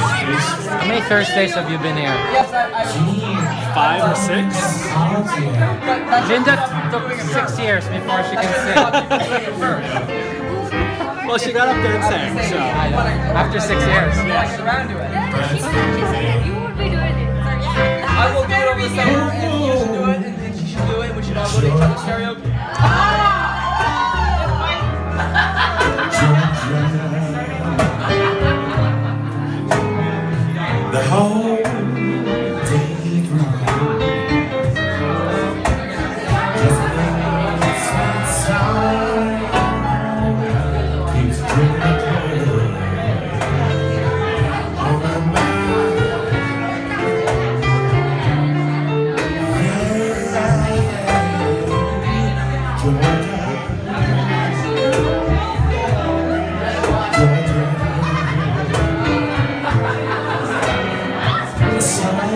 How many Thursdays have you been here? Five or six? Linda took six years before she can sing. well, she got up there and sang, so. After six years. Yeah.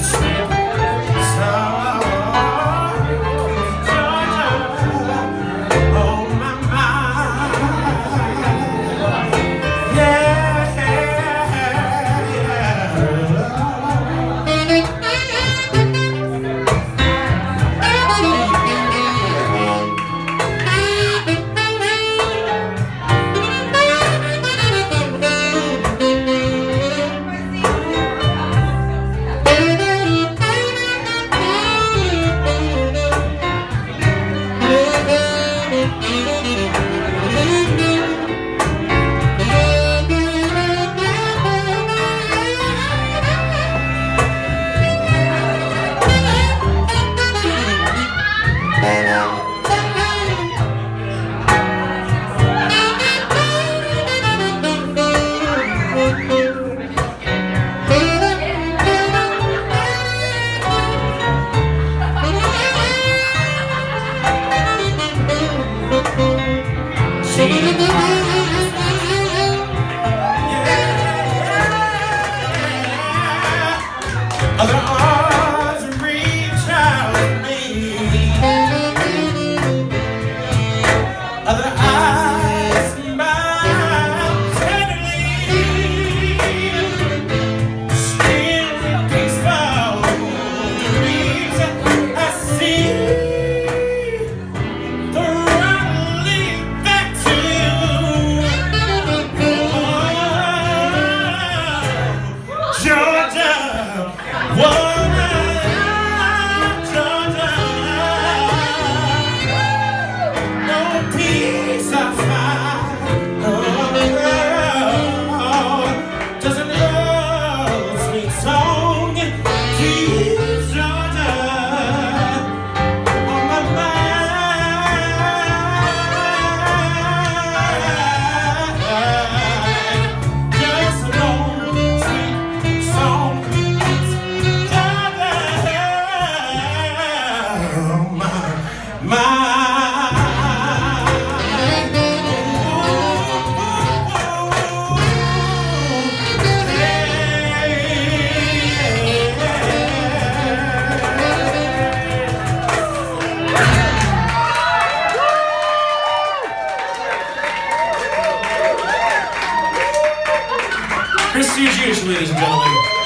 Yes. Thank you. Chris Tsujiuchi, ladies and gentlemen.